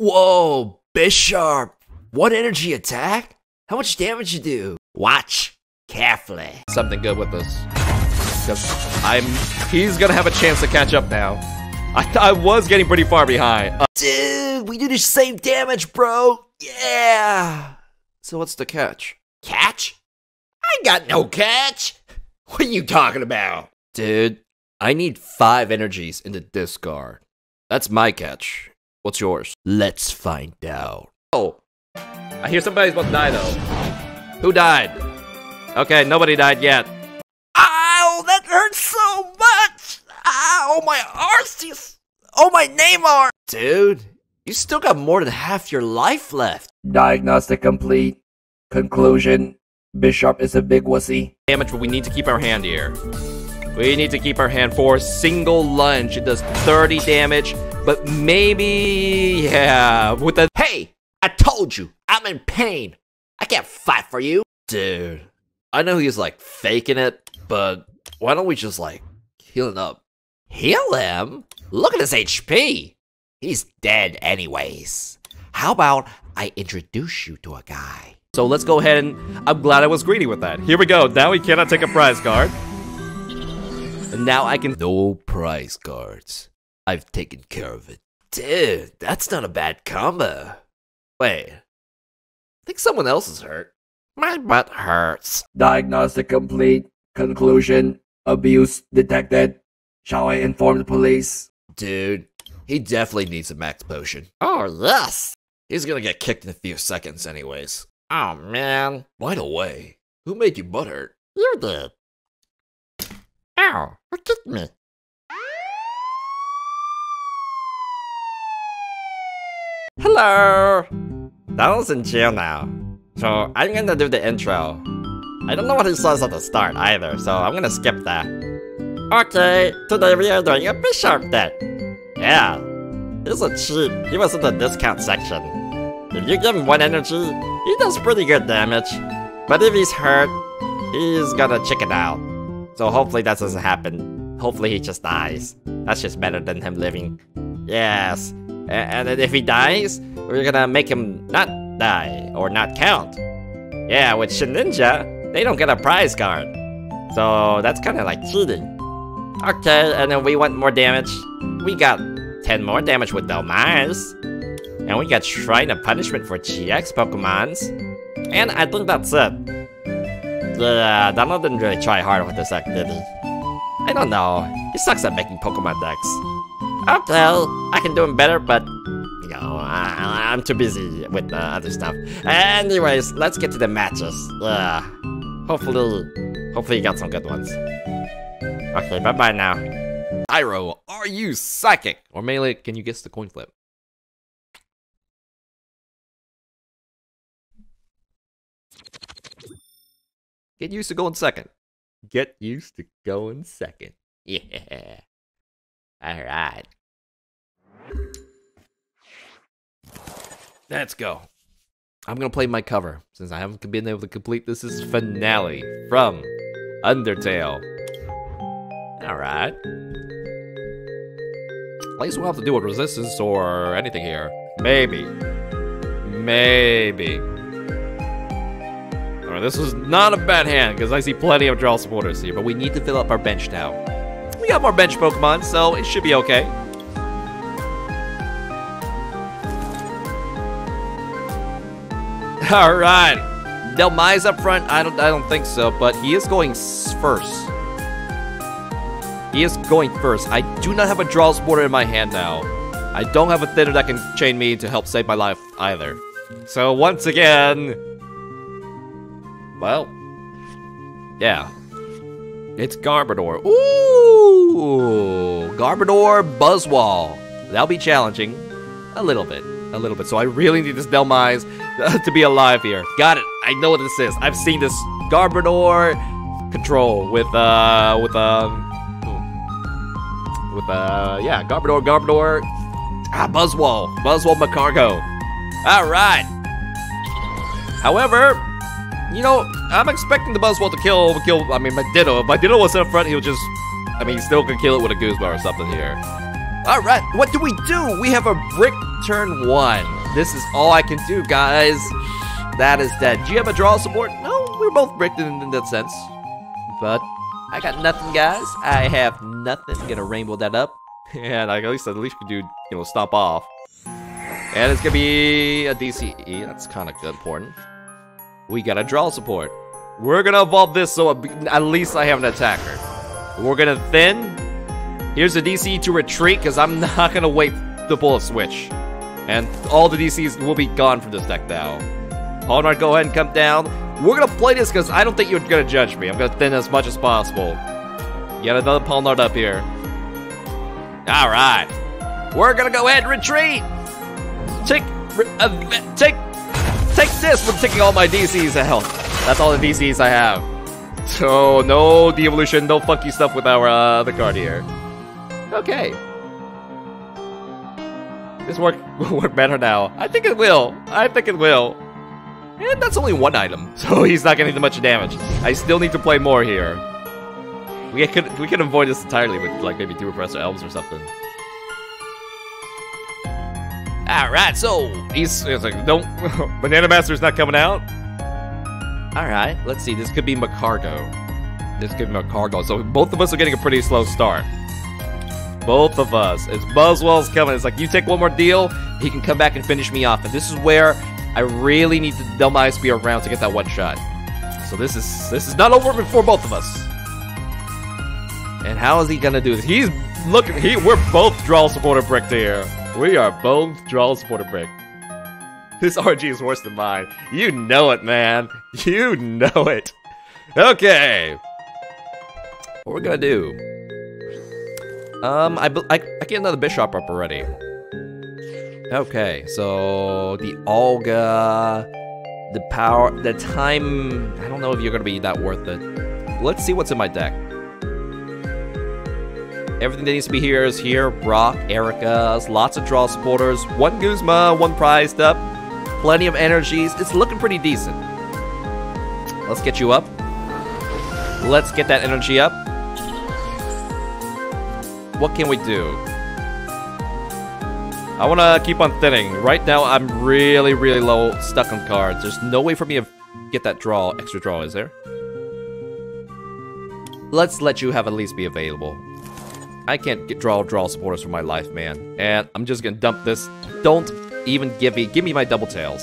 Whoa, Bisharp. One energy attack? How much damage you do? Watch carefully. Something good with this. Because I'm. He's gonna have a chance to catch up now. I, I was getting pretty far behind. Uh, Dude, we do the same damage, bro. Yeah. so what's the catch? Catch? I got no catch. What are you talking about? Dude, I need five energies in the discard. That's my catch. What's yours? Let's find out. Oh, I hear somebody's about to die though. Who died? Okay, nobody died yet. Ow, that hurts so much. Ow, my Arceus. Oh, my Neymar. Dude, you still got more than half your life left. Diagnostic complete. Conclusion. Bisharp is a big wussy. Damage, but we need to keep our hand here. We need to keep our hand for a single lunge. It does 30 damage, but maybe, yeah, with the Hey, I told you, I'm in pain. I can't fight for you. Dude, I know he's like faking it, but why don't we just like heal him up? Heal him? Look at his HP. He's dead anyways. How about I introduce you to a guy? So let's go ahead and I'm glad I was greedy with that. Here we go. Now we cannot take a prize card. And now I can No prize cards. I've taken care of it. Dude, that's not a bad combo. Wait, I think someone else is hurt. My butt hurts. Diagnostic complete. Conclusion. Abuse detected. Shall I inform the police? Dude, he definitely needs a max potion. Oh, yes. He's gonna get kicked in a few seconds anyways. Oh, man. By the way, who made you butt hurt? You did. Ow, who kicked me? Hello! Donald's in jail now. So I'm gonna do the intro. I don't know what he says at the start either, so I'm gonna skip that. Okay, today we are doing a Bisharp deck. Yeah, he's a cheap. He was in the discount section. If you give him one energy, he does pretty good damage. But if he's hurt, he's gonna chicken out. So hopefully that doesn't happen. Hopefully he just dies. That's just better than him living. Yes. A- And if he dies, we're gonna make him not die or not count. Yeah, with Shedninja, they don't get a prize card. So that's kind of like cheating. Okay, and then we want more damage. We got 10 more damage with Dhelmise. And we got Shrine of Punishment for GX Pokemons. And I think that's it. Yeah, uh, Donald didn't really try hard with this deck, did he? I don't know. He sucks at making Pokemon decks. Okay, I can do them better, but you know, I, I'm too busy with uh, other stuff. Anyways, let's get to the matches. Yeah, hopefully, hopefully you got some good ones. Okay, bye bye now. Iroh, are you psychic? Or Melee, can you guess the coin flip? Get used to going second. Get used to going second. Yeah. All right. Let's go. I'm gonna play my cover since I haven't been able to complete this is finale from Undertale. Alright. At least we'll have to do with resistance or anything here. Maybe. Maybe. Alright, this is not a bad hand because I see plenty of draw supporters here, but we need to fill up our bench now. We got more bench Pokemon, so it should be okay. All right. Dhelmise up front. I don't. I don't think so. But he is going first. He is going first. I do not have a draw supporter in my hand now. I don't have a thinner that can chain me to help save my life either. So once again, well, yeah, it's Garbodor. Ooh, Garbodor Buzzwole. That'll be challenging, a little bit, a little bit. So I really need this Dhelmise to be alive here. Got it. I know what this is. I've seen this Garbodor control with uh with um with uh yeah Garbodor Garbodor ah Buzzwole Buzzwole Magcargo. All right. However, you know I'm expecting the Buzzwole to kill kill. I mean my Ditto. If my Ditto was up front, he'll just. I mean, he still could kill it with a Goosebump or something here. All right, what do we do? We have a brick turn one. This is all I can do, guys. That is dead. Do you have a draw support? No, we're both bricked in, that sense. But I got nothing, guys. I have nothing. Gonna rainbow that up. And at least at least we do, you know, stop off. And it's gonna be a DCE. That's kind of good, important. We got a draw support. We're gonna evolve this so at least I have an attacker. We're gonna thin. Here's a DC to retreat because I'm not gonna wait the bullet switch. And all the DCs will be gone from this deck now. Pawniard, go ahead and come down. We're gonna play this because I don't think you're gonna judge me. I'm gonna thin as much as possible. Get another Pawniard up here. Alright. We're gonna go ahead and retreat! Take, uh, take, take this for taking all my DCs out. That's all the DCs I have. So, no de-evolution, no funky stuff with our uh, other card here. Okay. This work will work better now. I think it will. I think it will. And that's only one item, so he's not getting much damage. I still need to play more here. We could we could avoid this entirely with like maybe two Professor Elves or something. Alright, so he's, he's like, don't Banana Master's not coming out. Alright, let's see. This could be Magcargo. This could be Magcargo. So both of us are getting a pretty slow start. Both of us. It's Buzzwole's coming. It's like you take one more deal, he can come back and finish me off. And this is where I really need to Del my spear around to get that one shot. So this is this is not over before both of us. And how is he gonna do this? He's looking. He we're both draw supporter brick here. We are both draw supporter brick. This RG is worse than mine. You know it, man. You know it. Okay. What we're gonna do? Um, I, I, I get another Bisharp up already. Okay, so the Olga, the power, the time. I don't know if you're gonna be that worth it. Let's see what's in my deck. Everything that needs to be here is here. Brock, Erika's, lots of draw supporters, one Guzma, one prized up, plenty of energies. It's looking pretty decent. Let's get you up. Let's get that energy up. What can we do? I want to keep on thinning. Right now, I'm really, really low, stuck on cards. There's no way for me to get that draw, extra draw, is there? Let's let you have at least be available. I can't get draw draw supporters for my life, man. And I'm just gonna dump this. Don't even give me give me my double tails.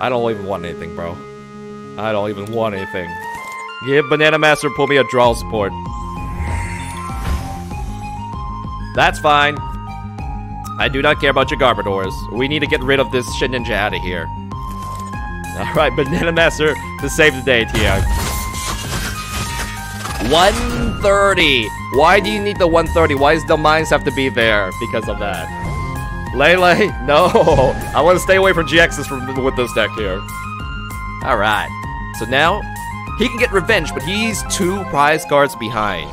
I don't even want anything, bro. I don't even want anything. Give Banana Master pull me a draw support. That's fine. I do not care about your Garbodors. We need to get rid of this Shedninja out of here. Alright, Banana Master to save the day, Tiag. 130. Why do you need the 130? Why does the mines have to be there because of that? Lele, no. I want to stay away from GXs from, with this deck here. Alright. So now, he can get revenge, but he's two prize cards behind.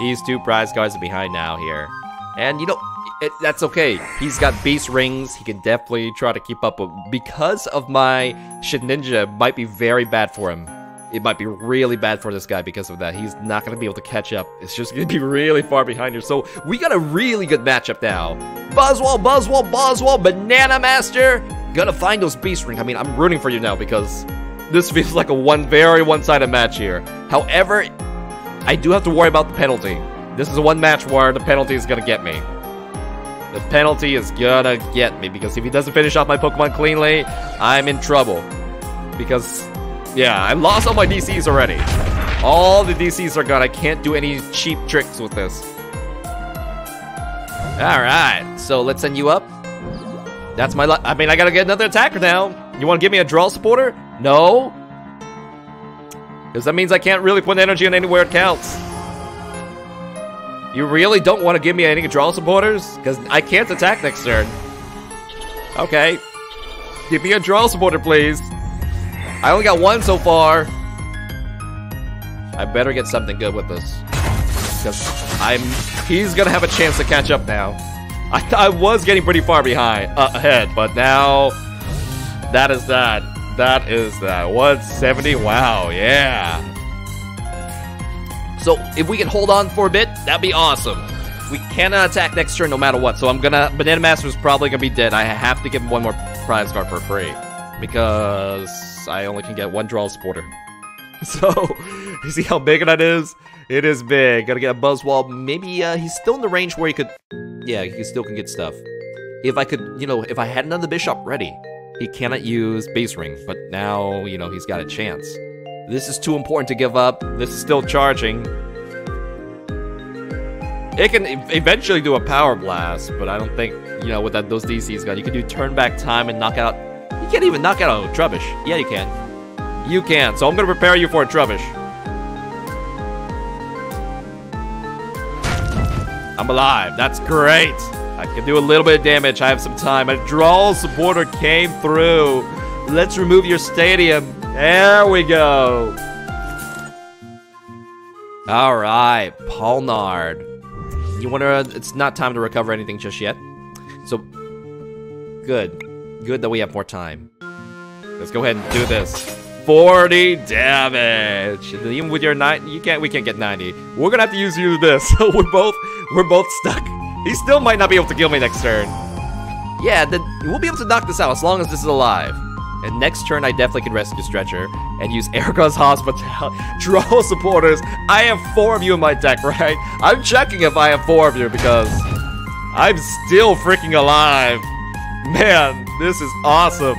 He's two prize cards behind now here. And, you know, it, that's okay. He's got beast rings. He can definitely try to keep up. But because of my Shedninja, might be very bad for him it might be really bad for this guy because of that. He's not going to be able to catch up. It's just going to be really far behind here. So we got a really good matchup now. Buzzwole, Buzzwole, Buzzwole, Banana Master. Gonna find those Beast rings. I mean, I'm rooting for you now because this feels like a one very one-sided match here. However, I do have to worry about the penalty. This is a one match where the penalty is to get me. The penalty is gonna get me because if he doesn't finish off my Pokemon cleanly, I'm in trouble. Because yeah, I lost all my DCs already. All the DCs are gone. I can't do any cheap tricks with this. Alright, so let's send you up. That's my I mean, I gotta get another attacker now. You wanna give me a draw supporter? No? Because that means I can't really put energy on anywhere it counts. You really don't want to give me any draw supporters? Because I can't attack next turn. Okay. Give me a draw supporter, please. I only got one so far. I better get something good with this. Because I'm... He's gonna have a chance to catch up now. I, I was getting pretty far behind, uh, ahead, but now... That is that. That is that. 170, wow, yeah. So, if we can hold on for a bit, that'd be awesome. we cannot attack next turn no matter what. So I'm gonna Banana Master's probably gonna be dead. I have to give him one more prize card for free because I only can get one draw supporter. So you see how big that is? It is big. Gotta get a Buzzwole. Maybe uh, he's still in the range where he could. Yeah, he still can get stuff. If I could, you know, if I had another Bisharp ready, he cannot use Beast Ring. But now, you know, he's got a chance. This is too important to give up. This is still charging. It can eventually do a Power Blast, but I don't think, you know, with that those DC's got, you can do turn back time and knock out. You can't even knock out a Trubbish. Yeah, you can. You can. So I'm gonna prepare you for a Trubbish. I'm alive. That's great. I can do a little bit of damage. I have some time. A draw supporter came through. Let's remove your stadium. There we go. All right, Pawniard. You wanna? It's not time to recover anything just yet. So, good, good that we have more time. Let's go ahead and do this. 40 damage. Even with your nine, you can't. We can't get 90. We're gonna have to use you this. So we're both we're both stuck. He still might not be able to kill me next turn. Yeah, then we'll be able to knock this out as long as this is alive. And next turn, I definitely can rescue Stretcher and use Erika's Hospital. Draw supporters. I have four of you in my deck, right? I'm checking if I have four of you because I'm still freaking alive. Man, this is awesome.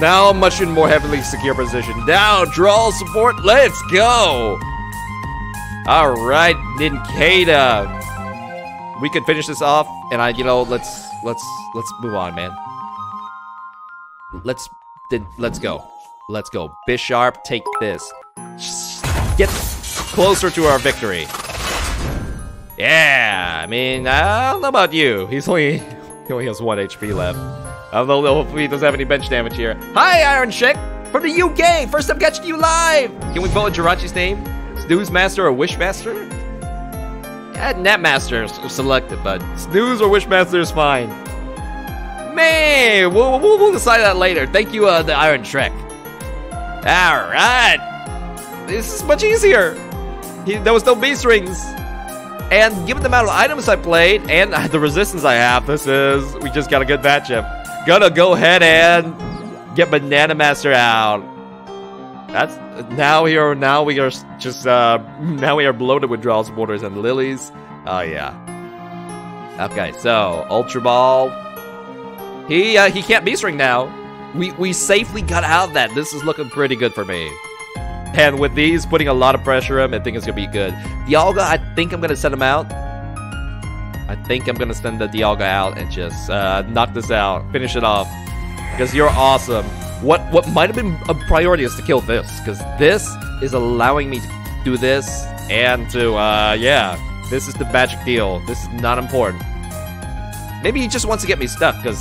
Now I'm much in more heavily secure position. Now, draw support. Let's go. All right, Nincada. We can finish this off, and I, you know, let's let's let's move on, man. Let's let's go. Let's go. Bisharp, take this. Get closer to our victory. Yeah, I mean, I don't know about you. He's only he only has one HP left. I don't know hopefully he doesn't have any bench damage here. Hi, Iron Chick! From the UK! First time catching you live! Can we vote Jirachi's name? Snooze Master or Wish Master? Yeah, Netmaster is selected, but Snooze or Wish Master is fine. Man, we'll, we'll, we'll decide that later. Thank you, uh, the Iron Shrek. Alright! This is much easier! He, there was no beast rings! And given the amount of items I played and the resistance I have, this is we just got a good matchup. Gonna go ahead and get Banana Master out. That's now we are now we are just uh now we are bloated with draw supporters and lilies. Oh yeah. Okay, so Ultra Ball. He uh, he can't beast ring now. We we safely got out of that. This is looking pretty good for me. And with these putting a lot of pressure on him, I think it's gonna be good. Dialga, I think I'm gonna send him out. I think I'm gonna send the Dialga out and just uh, knock this out, finish it off. Because you're awesome. What what might have been a priority is to kill this, because this is allowing me to do this and to uh yeah. This is the magic deal. This is not important. Maybe he just wants to get me stuck, because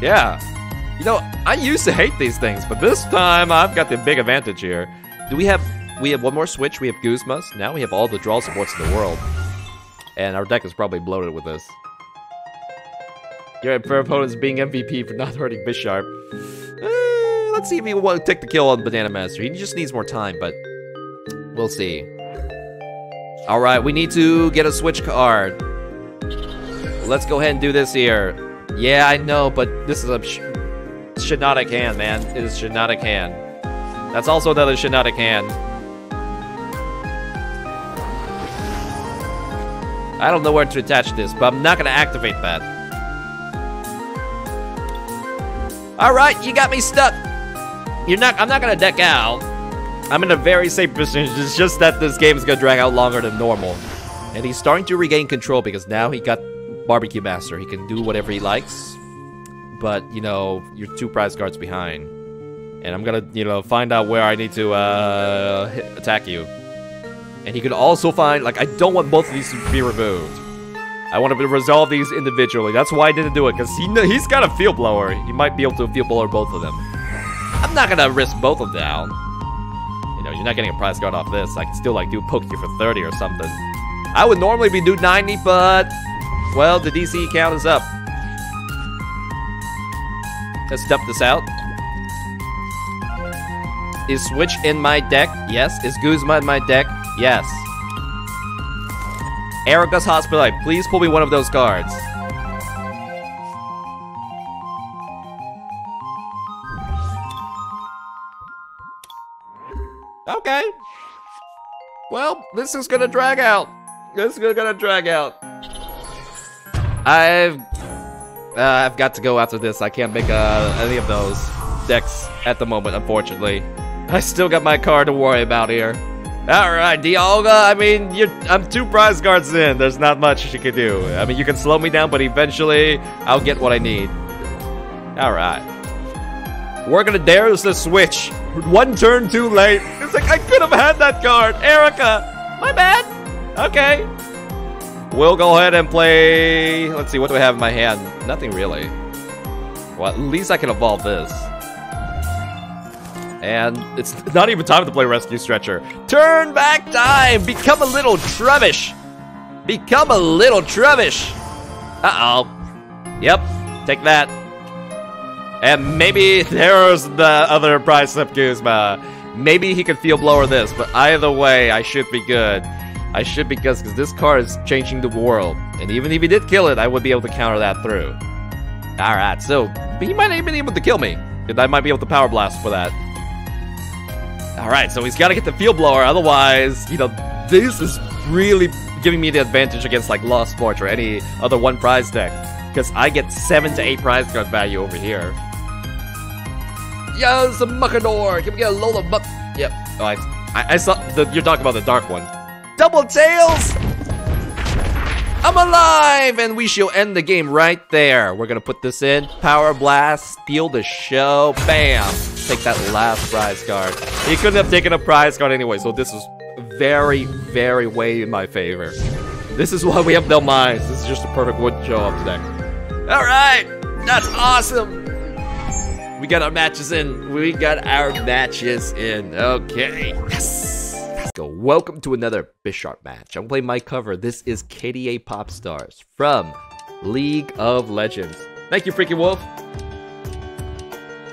yeah. You know, I used to hate these things, but this time I've got the big advantage here. Do we have we have one more switch? We have Guzmas. Now we have all the draw supports in the world. And our deck is probably bloated with this. Your opponent's being MVP for not hurting Bisharp. Eh, let's see if he will take the kill on Banana Master. He just needs more time, but we'll see. Alright, we need to get a switch card. Let's go ahead and do this here. Yeah, I know, but this is a sh hand, man. It is Shinotic hand. That's also another Shinotic hand. I don't know where to attach this, but I'm not gonna activate that. Alright, you got me stuck. You're not I'm not gonna deck out. I'm in a very safe position. It's just that this game is gonna drag out longer than normal. And he's starting to regain control because now he got Barbecue Master. He can do whatever he likes. But, you know, you're two prize cards behind. And I'm gonna, you know, find out where I need to uh, hit, attack you. And he could also find, like, I don't want both of these to be removed. I want to resolve these individually. That's why I didn't do it, because he he's got a field blower. He might be able to field blower both of them. I'm not gonna risk both of them down. You know, you're not getting a prize card off this. I can still, like, do poke you for 30 or something. I would normally be do 90, but, well, the DC count is up. Let's dump this out. Is Switch in my deck? Yes. Is Guzma in my deck? Yes. Erika's hospital. Please pull me one of those cards. Okay. Well, this is gonna drag out. This is gonna drag out. I've uh, I've got to go after this. I can't make uh, any of those decks at the moment, unfortunately. I still got my card to worry about here. All right, Dialga. I mean, I'm two prize cards in. There's not much you can do. I mean, you can slow me down, but eventually I'll get what I need. All right. We're gonna dare the switch. One turn too late. It's like I could have had that card. Erika, my bad. Okay. We'll go ahead and play. Let's see, what do I have in my hand? Nothing really. Well, at least I can evolve this. And it's not even time to play Rescue Stretcher. Turn back time! Become a little Trubbish! Become a little Trubbish! Uh oh. Yep, take that. And maybe there's the other Prizepp Guzma. Maybe he could feel Blower this, but either way, I should be good. I should be good because this card is changing the world. And even if he did kill it, I would be able to counter that through. Alright, so he might not even be able to kill me. I might be able to Power Blast for that. Alright, so he's got to get the Field Blower, otherwise, you know, this is really giving me the advantage against like Lost Forge or any other one prize deck. Because I get 7 to 8 prize card value over here. Yes, a Muckador! Can we get a Lola Muck? Yep. Oh, I, I, I saw, the, you're talking about the dark one. Double tails! I'm alive! And we shall end the game right there. We're gonna put this in. Power Blast, steal the show. Bam! Take that last prize card. He couldn't have taken a prize card anyway, so this is very, very way in my favor. This is why we have no minds. This is just a perfect wood show up today. Alright! That's awesome! We got our matches in. We got our matches in. Okay. Yes! Go. Welcome to another Bisharp match. I'm playing my cover. This is KDA Pop Stars from League of Legends. Thank you, Freaky Wolf.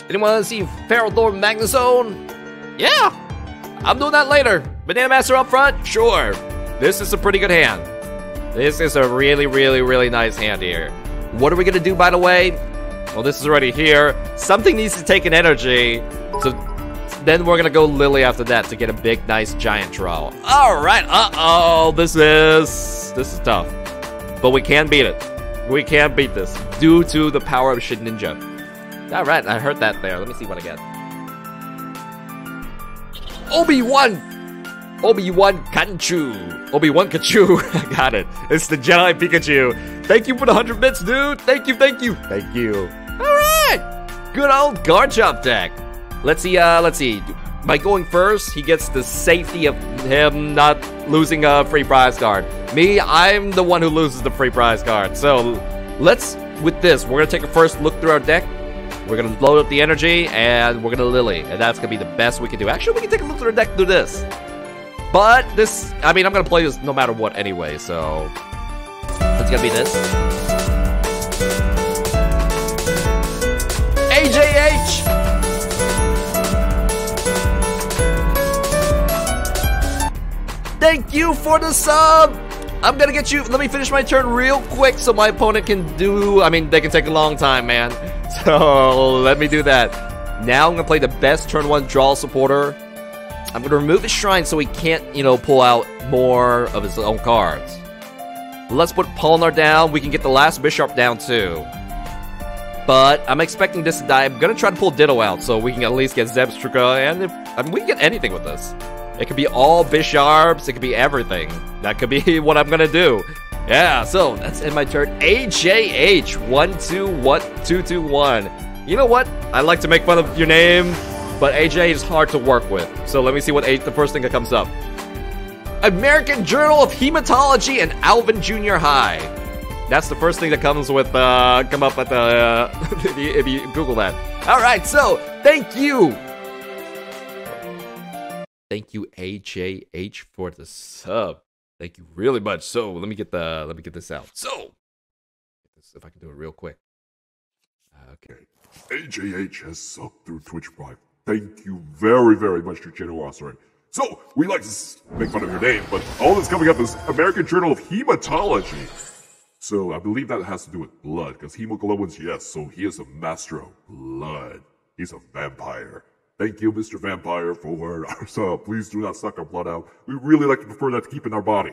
Anyone want to see Feraldor Magnezone? Yeah! I'm doing that later. Banana Master up front? Sure. This is a pretty good hand. This is a really, really, really nice hand here. What are we gonna do, by the way? Well, this is already here. Something needs to take an energy. So then we're gonna go Lillie after that to get a big, nice giant draw. All right. Uh-oh. This is this is tough, but we can beat it. We can beat this due to the power of Shedninja. All right. I heard that there. Let me see what I get. Obi Wan. Obi Wan Kanchu. Obi Wan Kachu. I got it. It's the Jedi Pikachu. Thank you for the hundred bits, dude. Thank you. Thank you. Thank you. All right. Good old Garchomp deck. Let's see, uh, let's see. By going first, he gets the safety of him not losing a free prize card. Me, I'm the one who loses the free prize card. So, let's, with this, we're gonna take a first look through our deck. We're gonna load up the energy, and we're gonna Lillie. And that's gonna be the best we can do. Actually, we can take a look through our deck through this. But this, I mean, I'm gonna play this no matter what anyway, so... It's gonna be this. Thank you for the sub! I'm gonna get you. Let me finish my turn real quick so my opponent can do. I mean, they can take a long time, man. So let me do that. Now I'm gonna play the best turn one draw supporter. I'm gonna remove his shrine so he can't, you know, pull out more of his own cards. Let's put Pawniard down. We can get the last Bisharp down too. But I'm expecting this to die. I'm gonna try to pull Ditto out so we can at least get Zebstrika, and if I mean we can get anything with this. It could be all Bisharps. It could be everything. That could be what I'm gonna do. Yeah, so that's in my turn. AJH one two one two two one. You know what? I like to make fun of your name, but AJ is hard to work with. So let me see what H the first thing that comes up. American Journal of Hematology and Alvin Junior High. That's the first thing that comes with uh come up at the uh, if you Google that. All right, so thank you Thank you, AJH, for the sub. Thank you really much. So let me get the let me get this out. So if I can do it real quick. Uh, okay. AJH has subbed through Twitch Prime. Thank you very, very much for your generosity. So, we like to make fun of your name, but all that's coming up is American Journal of Hematology. So, I believe that has to do with blood, because hemoglobin's yes, so he is a master of blood. He's a vampire. Thank you, Mr. Vampire, for so please do not suck our blood out. We really like to prefer that to keep in our body.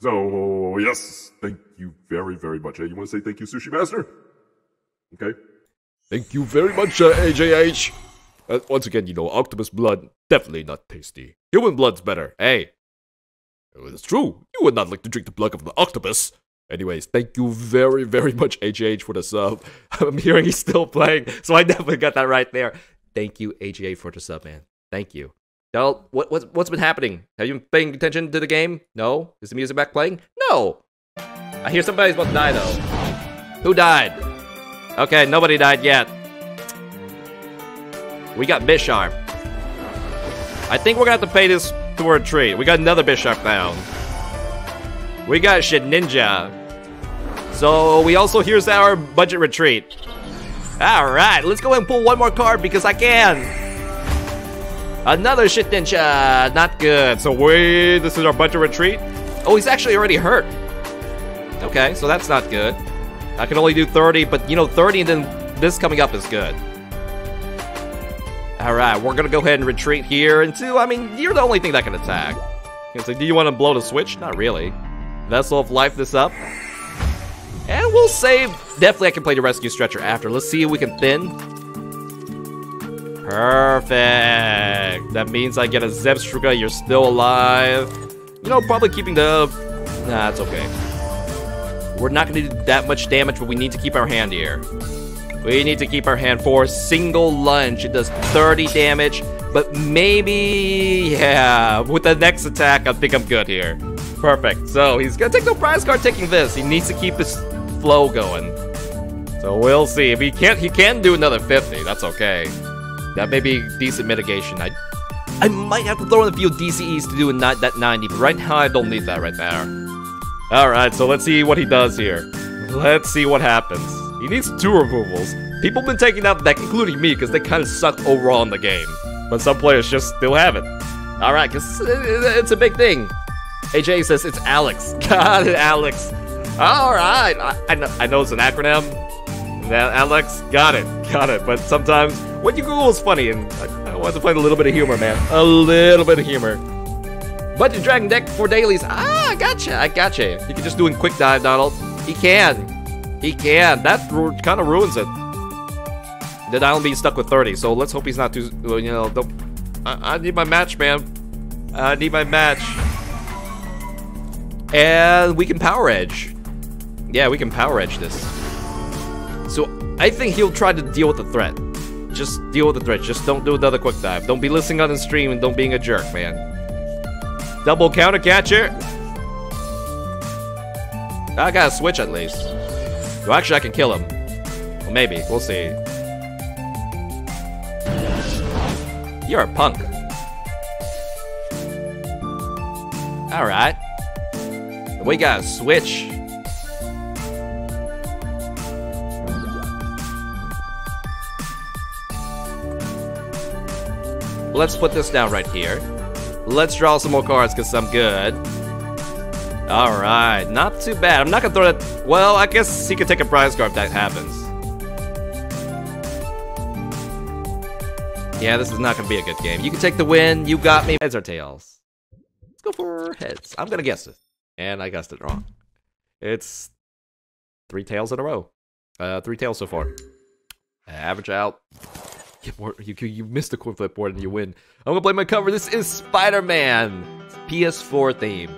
So, yes, thank you very, very much. Hey, you want to say thank you, Sushi Master? Okay. Thank you very much, uh, AJH. Uh, once again, you know, octopus blood, definitely not tasty. Human blood's better. Hey. It's true. You would not like to drink the blood of the octopus. Anyways, thank you very, very much, AJH, for the sub. I'm hearing he's still playing, so I definitely got that right there. Thank you, AJH, for the sub, man. Thank you. Now, what, what, what's been happening? Have you been paying attention to the game? No? Is the music back playing? No! I hear somebody's about to die, though. Who died? Okay, nobody died yet. We got Bisharp. I think we're gonna have to pay this to a retreat. We got another Bisharp down. We got Shedninja. So we also here's our budget retreat. Alright, let's go ahead and pull one more card because I can. Another Shedninja. Not good. So wait, this is our budget retreat. Oh, he's actually already hurt. Okay, so that's not good. I can only do 30, but you know, 30 and then this coming up is good. Alright, we're gonna go ahead and retreat here. And two, I mean, you're the only thing that can attack. It's like, do you want to blow the switch? Not really. Vessel of Life this up. And we'll save. Definitely I can play the Rescue Stretcher after. Let's see if we can thin. Perfect. That means I get a Zebstrika, you're still alive. You know, probably keeping the... Nah, it's okay. We're not going to do that much damage, but we need to keep our hand here. We need to keep our hand for a single lunge. It does 30 damage, but maybe, yeah, with the next attack, I think I'm good here. Perfect. So he's gonna take no prize card taking this. He needs to keep his flow going. So we'll see. If he can't, he can do another 50. That's okay. That may be decent mitigation. I, I might have to throw in a few DCEs to do ni- that 90, but right now I don't need that right there. Alright, so let's see what he does here. Let's see what happens. He needs two removals. People have been taking out that, including me, because they kind of suck overall in the game. But some players just still have it. Alright, because it's a big thing. AJ says it's Alex. God, it, Alex. Alright, I, I, know, I know it's an acronym. That Alex, got it, got it. But sometimes what you Google is funny, and I, I want to find a little bit of humor, man. A little bit of humor. But Budget Dragon deck for dailies. Ah, I gotcha. I gotcha. You can just do a quick dive, Donald. He can. He can. That kind of ruins it. Then I'll be stuck with 30. So let's hope he's not too. You know, don't. I, I need my match, man. I need my match. And we can power edge. Yeah, we can power edge this. So I think he'll try to deal with the threat. Just deal with the threat. Just don't do another quick dive. Don't be listening on the stream and don't being a jerk, man. Double counter catcher. I got a switch at least. Well, actually, I can kill him. Well, maybe. We'll see. You're a punk. Alright. We got a switch. Let's put this down right here. Let's draw some more cards because I'm good. Alright, not too bad. I'm not gonna throw that. Well, I guess he could take a prize card if that happens. Yeah, this is not gonna be a good game. You can take the win. You got me. Heads or tails? Let's go for heads. I'm gonna guess it. And I guessed it wrong. It's three tails in a row. Uh, three tails so far. Average out. Get more, you, you missed the coin flip board and you win. I'm gonna play my cover. This is Spider-Man. PS4 theme.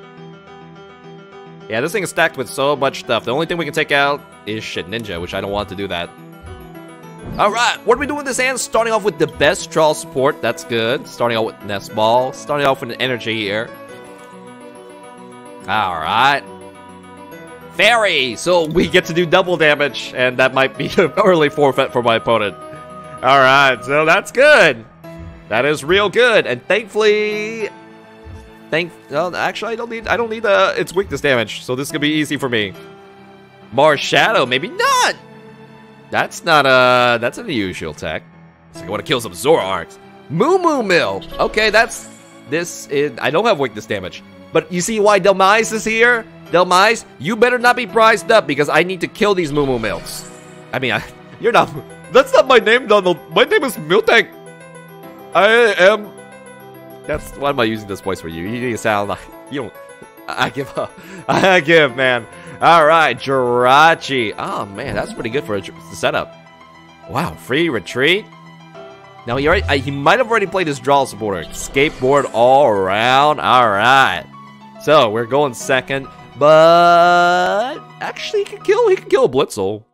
Yeah, this thing is stacked with so much stuff. The only thing we can take out is Shedninja, which I don't want to do that. Alright, what are we doing this hand? Starting off with the best troll support. That's good. Starting off with Nest Ball. Starting off with an energy here. Alright. Fairy! So we get to do double damage, and that might be an early forfeit for my opponent. Alright, so that's good. That is real good. And thankfully. Thank well, actually I don't need I don't need uh its weakness damage, so this is gonna be easy for me. Marshadow, maybe not! That's not uh that's an unusual tech. It's like I wanna kill some Zoroarks. Moo Moo Mill! Okay, that's This is... I don't have weakness damage. But you see why Dhelmise is here? Dhelmise, you better not be priced up because I need to kill these Moo Moo Milks. I mean, I, you're not... That's not my name, Donald. My name is Miltank. I am... That's... Why am I using this voice for you? You sound like... You don't... I give up. I give, man. All right, Jirachi. Oh, man, that's pretty good for a setup. Wow, free retreat. Now, he, already, he might have already played his draw supporter. Skateboard all around. All right. So, we're going second. But actually, he could kill. He could kill a Blitzle.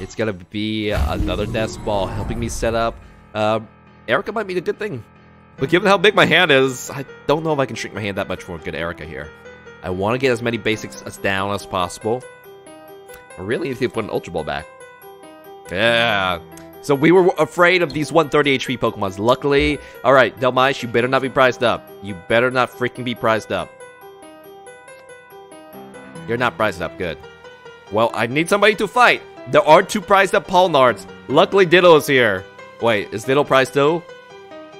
It's gonna be another nest ball helping me set up. Uh, Erika might be a good thing. But given how big my hand is, I don't know if I can shrink my hand that much for a good Erika here. I want to get as many basics as down as possible. I really need to put an Ultra Ball back. Yeah. So we were afraid of these 130 HP Pokemons. Luckily, alright, Dhelmise, you better not be priced up. You better not freaking be priced up. You're not priced up, good. Well, I need somebody to fight. There are two priced up Pawniards. Luckily, Ditto is here. Wait, is Ditto priced too?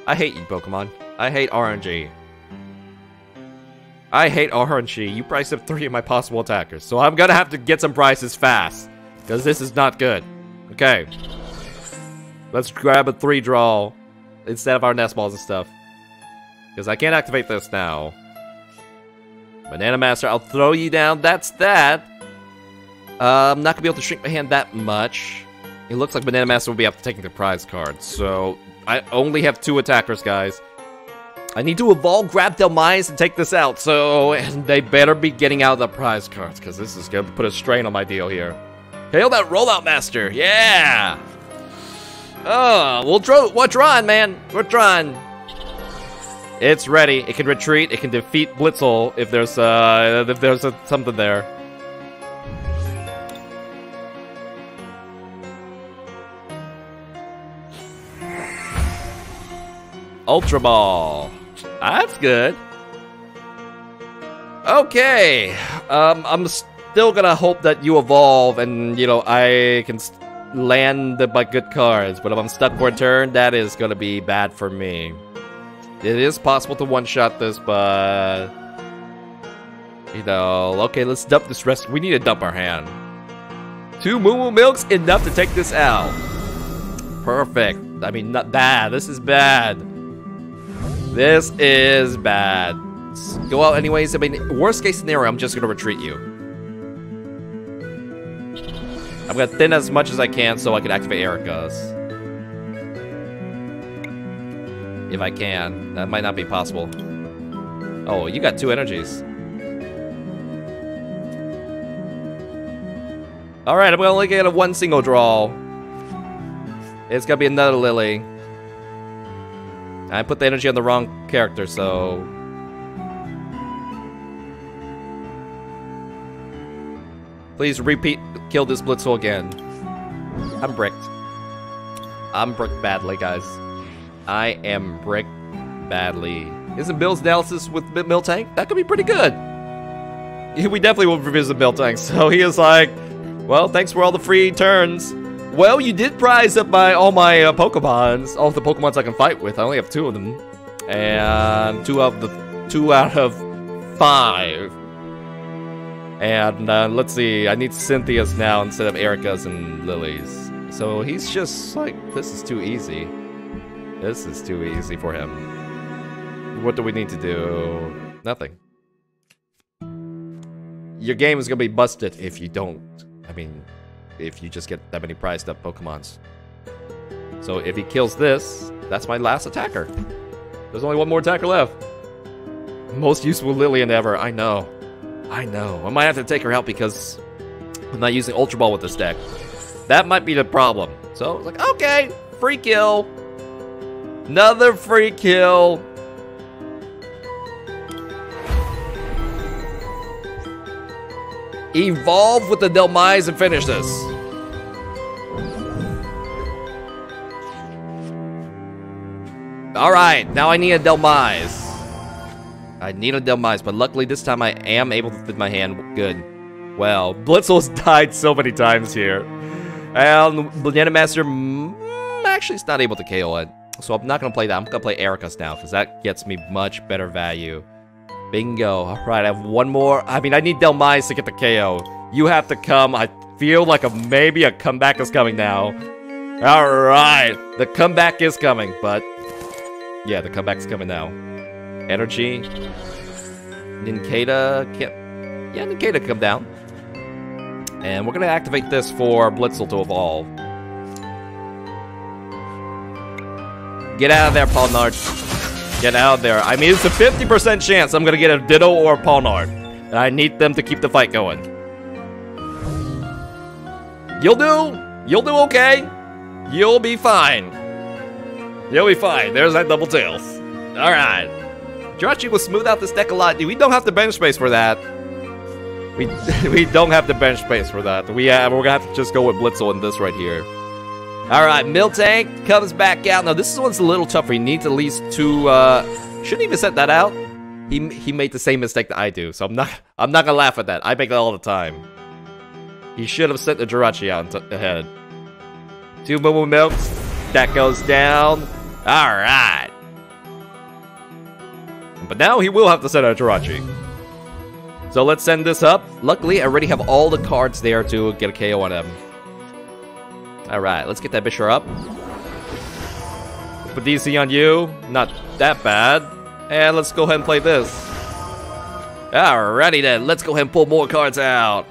I hate you, Pokemon. I hate RNG. I hate RNG. You priced up three of my possible attackers, so I'm gonna have to get some prices fast. Because this is not good. Okay. Let's grab a three draw instead of our nest balls and stuff. Because I can't activate this now. Banana Master, I'll throw you down. That's that. Uh, I'm not gonna be able to shrink my hand that much. It looks like Banana Master will be after taking the prize card, so I only have two attackers, guys. I need to evolve, grab Dhelmise, and take this out, so they better be getting out of the prize cards, because this is gonna put a strain on my deal here. Hail that Rollout Master, yeah! Oh, we'll draw, we're drawing, man, we're drawing. It's ready, it can retreat, it can defeat Blitzle if there's, uh, if there's a, something there. Ultra Ball. That's good. Okay. Um, I'm still gonna hope that you evolve and, you know, I can land my good cards. But if I'm stuck for a turn, that is gonna be bad for me. It is possible to one-shot this, but... You know, okay, let's dump this rest. We need to dump our hand. Two Moo Moo Milks, enough to take this out. Perfect. I mean, not bad. This is bad. This is bad. Go out anyways. I mean, worst case scenario, I'm just gonna retreat you. I'm gonna thin as much as I can so I can activate Erika's. If I can. That might not be possible. Oh, you got two energies. Alright, I'm gonna get a one single draw. It's gonna be another Lillie. I put the energy on the wrong character, so... Please repeat, kill this Blitzle again. I'm bricked. I'm bricked badly, guys. I am bricked badly. Isn't Bill's analysis with Miltank? That could be pretty good. We definitely will revisit Miltank, so he is like, well, thanks for all the free turns. Well, you did prize up my all my uh, Pokemons, all the Pokemons I can fight with. I only have two of them, and two of the two out of five. And uh, let's see, I need Cynthia's now instead of Erika's and Lillie's. So he's just like, this is too easy. This is too easy for him. What do we need to do? Nothing. Your game is gonna be busted if you don't. I mean, if you just get that many prized up Pokemons. So if he kills this, that's my last attacker. There's only one more attacker left. Most useful Lillian ever, I know. I know. I might have to take her out because I'm not using Ultra Ball with this deck. That might be the problem. So, like, okay, free kill. Another free kill. Evolve with the Dhelmise and finish this. Alright, now I need a Dhelmise. I need a Dhelmise, but luckily this time I am able to fit my hand good. Well, Blitzle's died so many times here. And Banana Master mm, actually is not able to KO it. So I'm not gonna play that. I'm gonna play Erika's now because that gets me much better value. Bingo. All right, I have one more. I mean, I need Dhelmise to get the KO. You have to come. I feel like a maybe a comeback is coming now. All right, the comeback is coming, but yeah, the comeback's coming now. Energy. Nincada can't. Yeah, Nincada come down. And we're gonna activate this for Blitzle to evolve. Get out of there, Pawniard. Get out of there. I mean, it's a 50% chance I'm gonna get a Ditto or a Pawniard. And I need them to keep the fight going. You'll do. You'll do okay. You'll be fine. You'll be fine. There's that double tails. Alright. Jirachi will smooth out this deck a lot. We don't have the bench space for that. We we don't have the bench space for that. We have, we're gonna have to just go with Blitzle in this right here. All right, Miltank comes back out. Now this one's a little tougher. He needs at least two. Uh, shouldn't even set that out. He he made the same mistake that I do, so I'm not I'm not gonna laugh at that. I make that all the time. He should have sent the Jirachi out ahead. Two Momo Milks. That goes down. All right. But now he will have to send a Jirachi. So let's send this up. Luckily, I already have all the cards there to get a KO on him. Alright, let's get that Bisharp up. Put DC on you. Not that bad. And let's go ahead and play this. Alrighty then, let's go ahead and pull more cards out.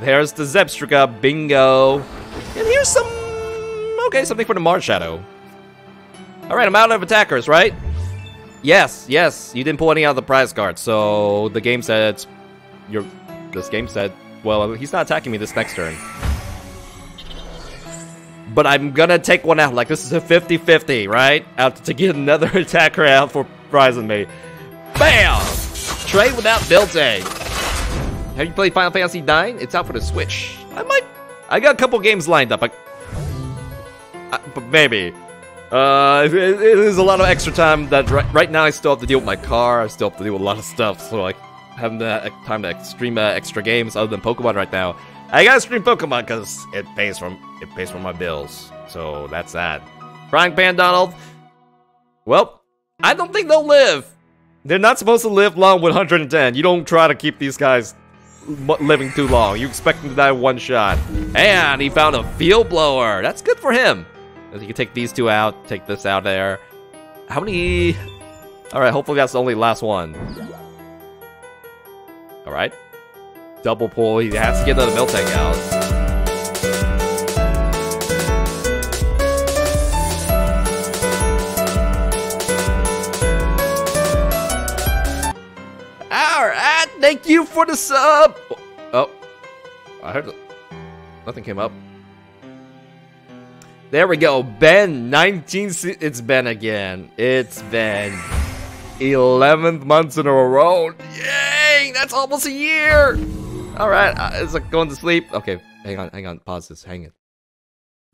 There's the Zebstrika, bingo. And here's some... Okay, something for the Marshadow. Alright, I'm out of attackers, right? Yes, yes, you didn't pull any out of the prize card, so the game said... Your, this game said, well, he's not attacking me this next turn. But I'm gonna take one out, like this is a 50-50, right? Out to get another attacker out for prizing me. BAM! Trade without Bilte. Have you played Final Fantasy IX? It's out for the Switch. I might... I got a couple games lined up, I, I, but maybe. Uh, it, it is a lot of extra time that right, right now I still have to deal with my car. I still have to deal with a lot of stuff. So like having the time to stream uh, extra games other than Pokemon right now. I gotta stream Pokemon because it pays for it pays for my bills. So that's that. Frying Pan Donald. Well, I don't think they'll live. They're not supposed to live long with 110. You don't try to keep these guys living too long. You expect them to die one shot. And he found a field blower. That's good for him. You can take these two out, take this out there. How many... Alright, hopefully that's the only last one. Alright. Double pull, he has to get the Miltank out. Alright, thank you for the sub! Oh, oh I heard... Nothing came up. There we go. Ben, 19. It's Ben again. It's Ben. 11th months in a row. Yay! That's almost a year! Alright, uh, it's like going to sleep. Okay, hang on, hang on. Pause this. Hang it.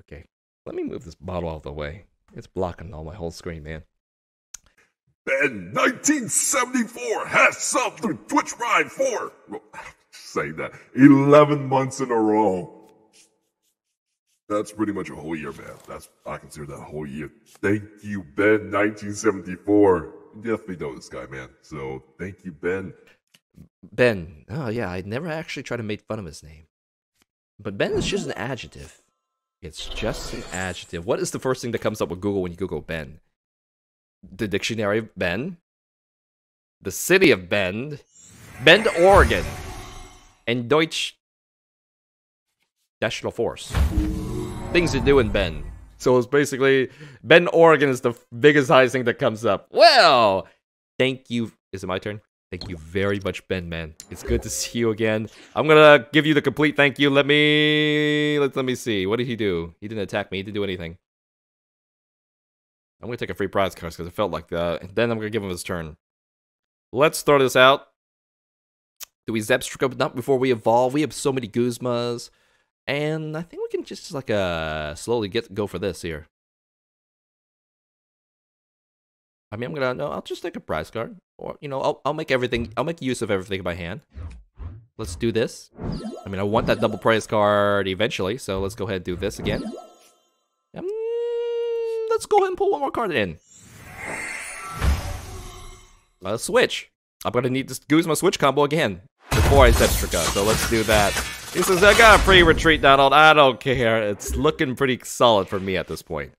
Okay, let me move this bottle out of the way. It's blocking all my whole screen, man. Ben, 1974 has subbed through Twitch Prime 4. Say that. 11 months in a row. That's pretty much a whole year, man. That's I consider that a whole year. Thank you, Ben. 1974. Definitely know this guy, man. So thank you, Ben. Ben. Oh yeah, I never actually tried to make fun of his name. But Ben is just an adjective. It's just an adjective. What is the first thing that comes up with Google when you Google Ben? The dictionary of Ben. The city of Bend. Bend, Oregon. And Deutsch National Force things to do in Bend. So it's basically Bend, Oregon is the biggest highest thing that comes up. Well, thank you. Is it my turn? Thank you very much, Ben, man. It's good to see you again. I'm gonna give you the complete thank you. Let me let let me see. What did he do? He didn't attack me. He didn't do anything. I'm gonna take a free prize card because it felt like that. Then I'm gonna give him his turn. Let's throw this out. Do we Zebstrika not before we evolve? We have so many Guzmas. And I think we can just like uh slowly get go for this here. I mean, I'm gonna no. I'll just take a prize card, or you know, I'll I'll make everything. I'll make use of everything in my hand. Let's do this. I mean, I want that double prize card eventually, so let's go ahead and do this again. Um, let's go ahead and pull one more card in. A switch. I'm gonna need use my switch combo again before I set Zebstrika, so let's do that. He says, I got a free retreat, Donald. I don't care. It's looking pretty solid for me at this point.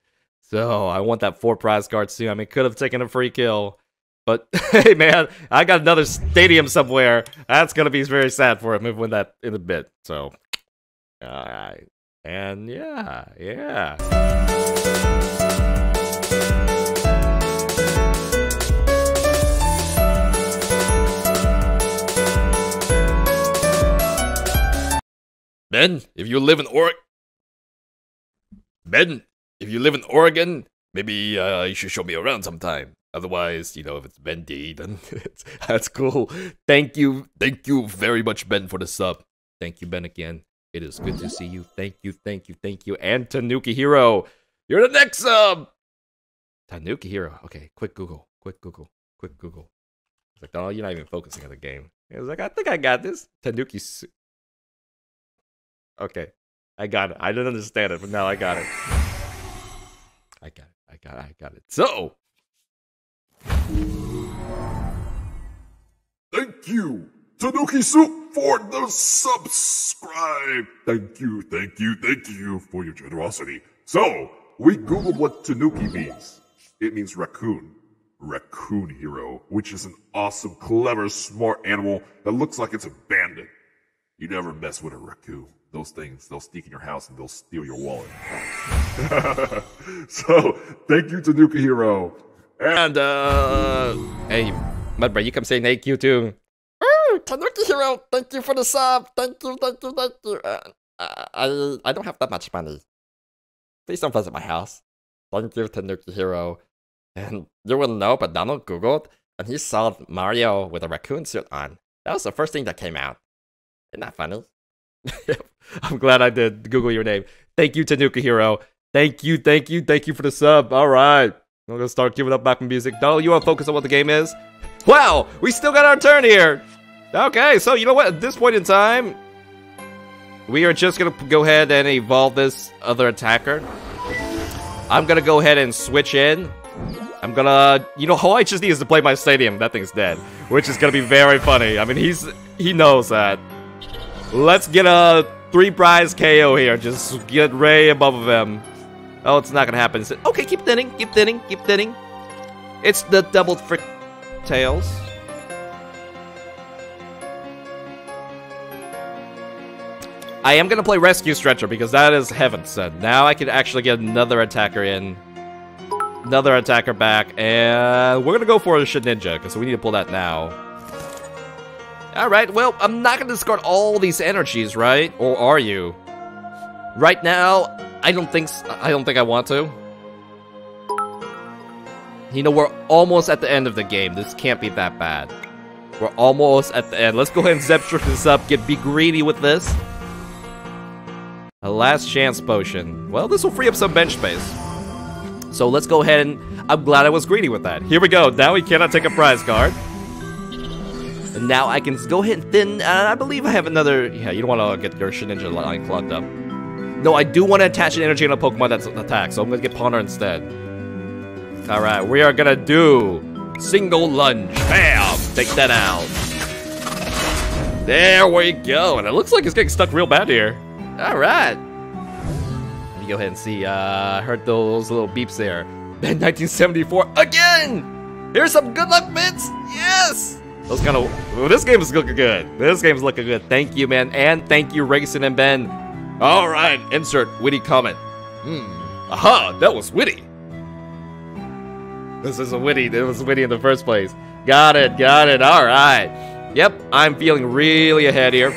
So I want that four prize card soon. I mean, could have taken a free kill. But hey, man, I got another stadium somewhere. That's gonna be very sad for him if win that in a bit. So, alright. And yeah, yeah. Ben, if you live in Oregon, Ben, if you live in Oregon, maybe uh, you should show me around sometime. Otherwise, you know, if it's Ben D, then that's cool. Thank you, thank you very much, Ben, for the sub. Thank you, Ben, again. It is good to see you. Thank you, thank you, thank you. And Tanuki Hero, you're the next sub. Tanuki Hero. Okay, quick Google, quick Google, quick Google. It's like, oh, you're not even focusing on the game. It was like, I think I got this. Tanuki. Okay, I got it. I didn't understand it, but now I got it. I got it. I got it. I got it. So, Thank you, Tanuki Soup, for the subscribe. Thank you, thank you, thank you for your generosity. So, we googled what Tanuki means. It means raccoon. Raccoon hero, which is an awesome, clever, smart animal that looks like it's a bandit. You never mess with a raccoon. Those things, they'll sneak in your house and they'll steal your wallet. so, thank you, Tanuki Hero. and uh, hey, Mudbray, you come say thank you too. Oh, Tanuki Hero, thank you for the sub. Thank you, thank you, thank you. Uh, I, I don't have that much money. Please don't visit my house. Thank you, Tanuki Hero. And you will know, but Donald Googled, and he saw Mario with a raccoon suit on. That was the first thing that came out. That funny? I'm glad I did Google your name. Thank you, Tanuki Hero. Thank you, thank you, thank you for the sub. All right. I'm gonna start giving up back music. Donald, you wanna focus on what the game is? Wow, we still got our turn here. Okay, so you know what? At this point in time, we are just gonna go ahead and evolve this other attacker. I'm gonna go ahead and switch in. I'm gonna, you know, all I just need is to play my stadium. That thing's dead, which is gonna be very funny. I mean, he's he knows that. Let's get a three prize KO here. Just get Ray above him. Oh, it's not gonna happen. Okay, keep thinning, keep thinning, keep thinning. It's the double frick tails. I am gonna play Rescue Stretcher because that is heaven sent. Now I can actually get another attacker in. Another attacker back, and we're gonna go for a Ninja because we need to pull that now. Alright, well, I'm not gonna discard all these energies, right? Or are you? Right now, I don't think I don't think I want to. You know, we're almost at the end of the game. This can't be that bad. We're almost at the end. Let's go ahead and Zepstrick this up. Get be greedy with this. A last chance potion. Well, this will free up some bench space. So let's go ahead and I'm glad I was greedy with that. Here we go. Now we cannot take a prize card. And now I can go ahead and thin. And I believe I have another. Yeah, you don't want to get your Shedninja line clogged up. No, I do want to attach an energy on a Pokemon that's attack, so I'm gonna get Pawniard instead. All right, we are gonna do single lunge. Bam! Take that out. There we go. And it looks like it's getting stuck real bad here. All right. Let me go ahead and see. Uh, I heard those little beeps there. Ben 1974 again. Here's some good luck bits. Yes. Those kind of. This game is looking good. This game's looking good. Thank you, man, and thank you, Rayson and Ben. All right, insert witty comment. Hmm. Aha, that was witty. This is a witty. It was witty in the first place. Got it. Got it. All right. Yep, I'm feeling really ahead here.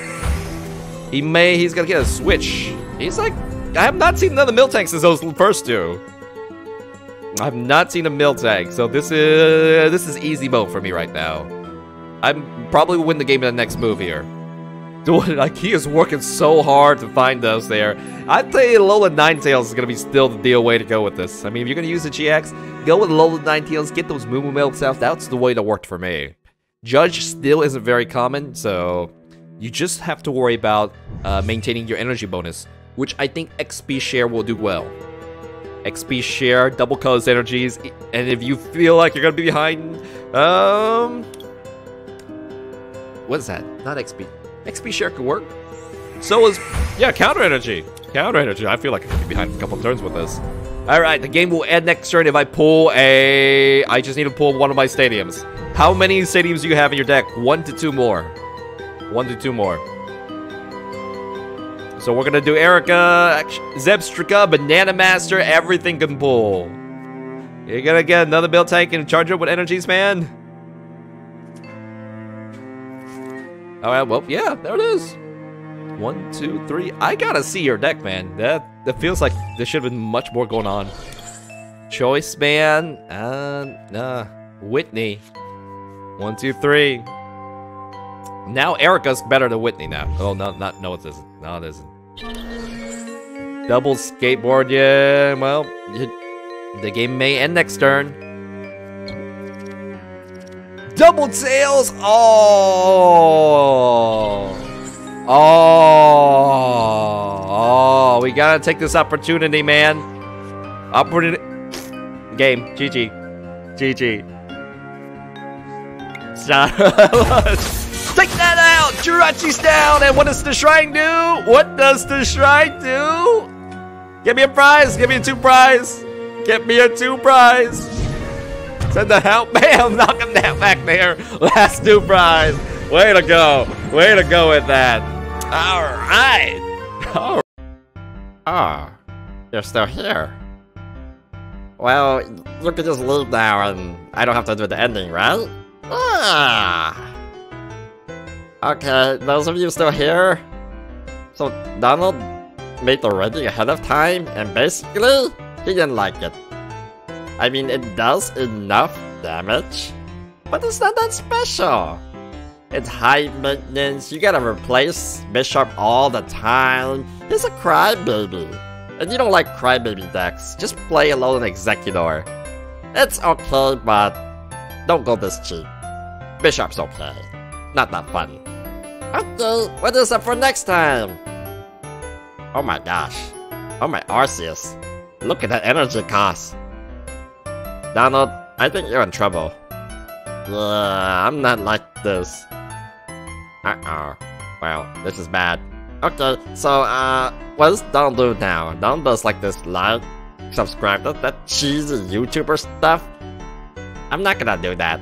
He may. He's gonna get a switch. He's like. I have not seen another Miltank since those first two. I've not seen a Miltank, so this is this is easy mode for me right now. I'm probably win the game in the next move here. Dude, like he is working so hard to find those there. I'd say Alolan Ninetales is gonna be still the deal way to go with this. I mean, if you're gonna use the GX, go with Alolan Ninetales, get those Moo Moo Milks out. That's the way that worked for me. Judge still isn't very common, so you just have to worry about uh, maintaining your energy bonus, which I think XP share will do well. XP share, double colors energies, and if you feel like you're gonna be behind, um, what is that? Not XP. XP share could work. So is yeah, counter energy. Counter energy. I feel like I could be behind a couple turns with this. All right, the game will end next turn if I pull a. I just need to pull one of my stadiums. How many stadiums do you have in your deck? One to two more. One to two more. So we're gonna do Erika, Zebstrika, Banana Master, everything can pull. You're gonna get another Miltank and charge up with energies, man. Alright, well, yeah, there it is. One, two, three. I gotta see your deck, man. That that feels like there should have been much more going on. Choice man, and uh, Whitney. One, two, three. Now Erika's better than Whitney now. Oh no, not no it isn't. No it isn't. Double skateboard, yeah. Well, the game may end next turn. Double tails! Oh! Oh! Oh, we gotta take this opportunity, man. Opportunity. Game. GG. GG. Take that out! Jirachi's down! And what does the shrine do? What does the shrine do? Give me a prize! Give me a two prize! Get me a two prize! Send the help! Bam! Knock him down back there! Last two prize! Way to go! Way to go with that! Alright! Alright! Oh, you're still here. Well, you can just leave now and I don't have to do the ending, right? Ah! Okay, those of you still here? So, Donald made the ready ahead of time, and basically, he didn't like it. I mean, it does enough damage, but it's not that special. It's high maintenance, you gotta replace Bisharp all the time. He's a crybaby. And you don't like crybaby decks, just play Alone Executor. It's okay, but don't go this cheap. Bisharp's okay. Not that fun. Okay, what is up for next time? Oh my gosh. Oh my Arceus. Look at that energy cost. Donald, I think you're in trouble. Yeah, I'm not like this. Uh-oh. Well, this is bad. Okay, so, uh, what does Donald do now? Donald does like this like, subscribe, that, that cheesy YouTuber stuff. I'm not gonna do that.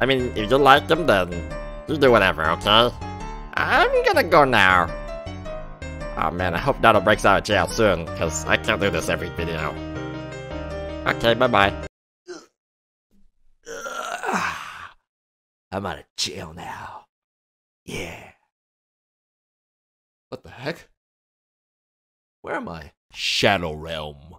I mean, if you like him, then you do whatever, okay? I'm gonna go now. Oh man, I hope Donald breaks out of jail soon, because I can't do this every video. Okay, bye-bye. I'm out of jail now. Yeah. What the heck? Where am I? Shadow Realm.